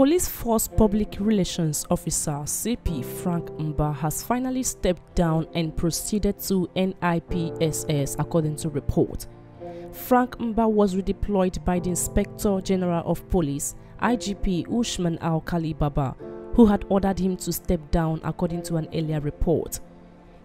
Police Force Public Relations Officer CP Frank Mba has finally stepped down and proceeded to NIPSS according to report. Frank Mba was redeployed by the Inspector General of Police, IGP Usman Alkali Baba, who had ordered him to step down according to an earlier report.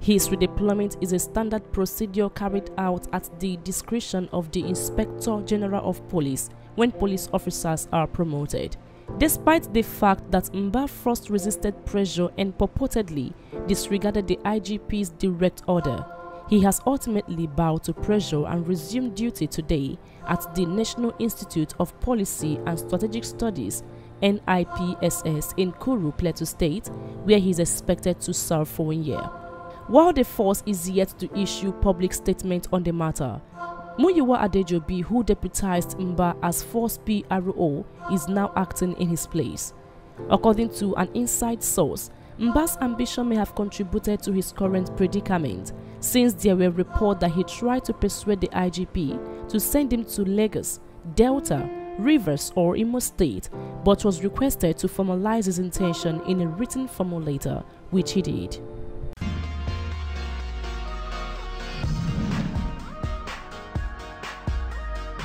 His redeployment is a standard procedure carried out at the discretion of the Inspector General of Police when police officers are promoted. Despite the fact that Mba first resisted pressure and purportedly disregarded the IGP's direct order, he has ultimately bowed to pressure and resumed duty today at the National Institute of Policy and Strategic Studies NIPSS in Kuru, Plateau State, where he is expected to serve for one year. While the force is yet to issue public statement on the matter, Muyiwa Adejobi, who deputized Mba as Force PRO, is now acting in his place. According to an inside source, Mba's ambition may have contributed to his current predicament, since there were reports that he tried to persuade the IGP to send him to Lagos, Delta, Rivers, or Imo State, but was requested to formalize his intention in a written formulator, which he did.